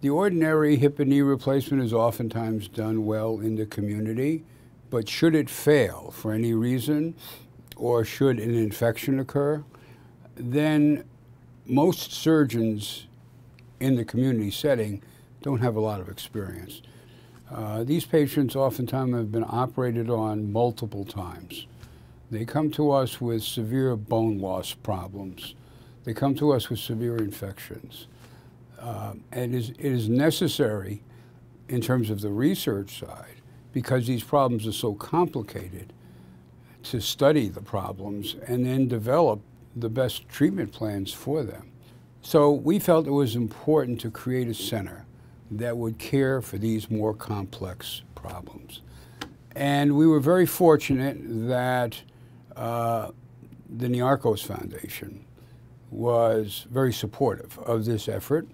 The ordinary hip and knee replacement is oftentimes done well in the community, but should it fail for any reason, or should an infection occur, then most surgeons in the community setting don't have a lot of experience. Uh, these patients oftentimes have been operated on multiple times. They come to us with severe bone loss problems. They come to us with severe infections. Uh, and it is, it is necessary in terms of the research side, because these problems are so complicated, to study the problems and then develop the best treatment plans for them. So we felt it was important to create a center that would care for these more complex problems. And we were very fortunate that uh, the Niarchos Foundation was very supportive of this effort.